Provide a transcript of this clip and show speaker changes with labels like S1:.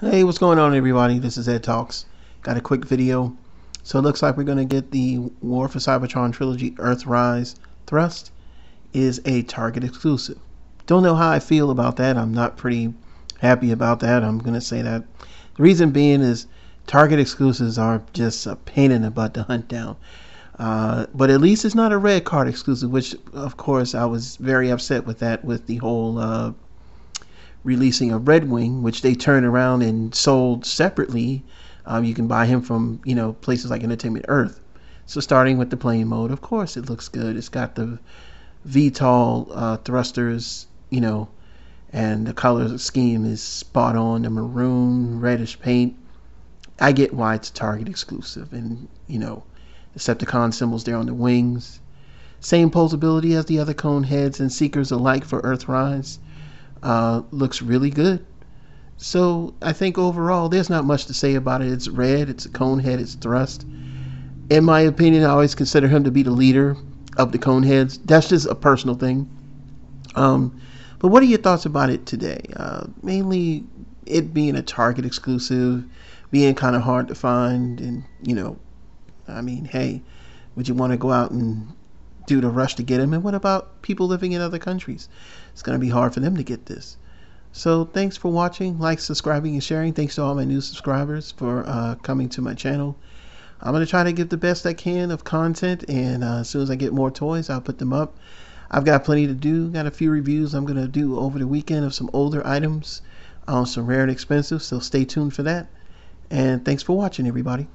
S1: Hey, what's going on, everybody? This is Ed Talks. Got a quick video. So it looks like we're going to get the War for Cybertron trilogy Earthrise Thrust is a Target exclusive. Don't know how I feel about that. I'm not pretty happy about that. I'm going to say that. The reason being is Target exclusives are just a pain in the butt to hunt down. Uh, but at least it's not a red card exclusive, which of course I was very upset with that with the whole uh, releasing a Red Wing, which they turned around and sold separately. Um, you can buy him from you know places like Entertainment Earth. So starting with the plane mode, of course it looks good. It's got the VTOL uh, thrusters, you know, and the color scheme is spot on. The maroon, reddish paint. I get why it's Target exclusive, and you know, Decepticon symbols there on the wings. Same posability as the other cone heads and seekers alike for Earthrise uh, looks really good. So I think overall, there's not much to say about it. It's red, it's a cone head, it's thrust. In my opinion, I always consider him to be the leader of the cone heads. That's just a personal thing. Um, but what are your thoughts about it today? Uh, mainly it being a Target exclusive, being kind of hard to find, and you know, I mean, hey, would you want to go out and do to rush to get them? And what about people living in other countries? It's going to be hard for them to get this. So thanks for watching, like, subscribing, and sharing. Thanks to all my new subscribers for uh, coming to my channel. I'm going to try to give the best I can of content, and uh, as soon as I get more toys, I'll put them up. I've got plenty to do. Got a few reviews I'm going to do over the weekend of some older items, um, some rare and expensive, so stay tuned for that. And thanks for watching, everybody.